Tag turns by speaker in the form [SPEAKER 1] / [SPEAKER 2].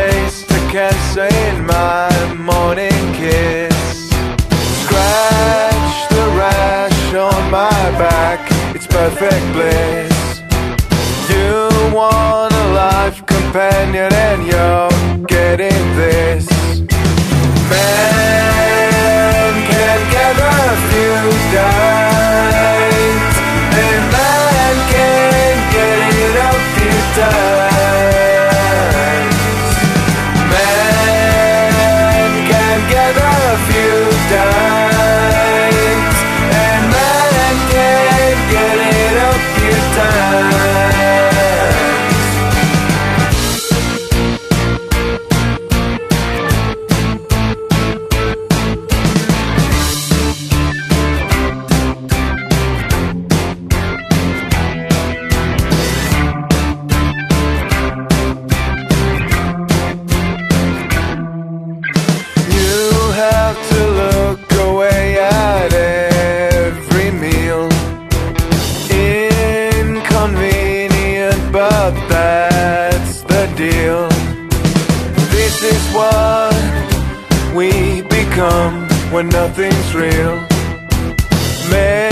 [SPEAKER 1] taste I can't say in my morning kiss. Scratch the rash on my back It's perfect bliss. You want a life companion And you're getting this. Man This is what we become when nothing's real. May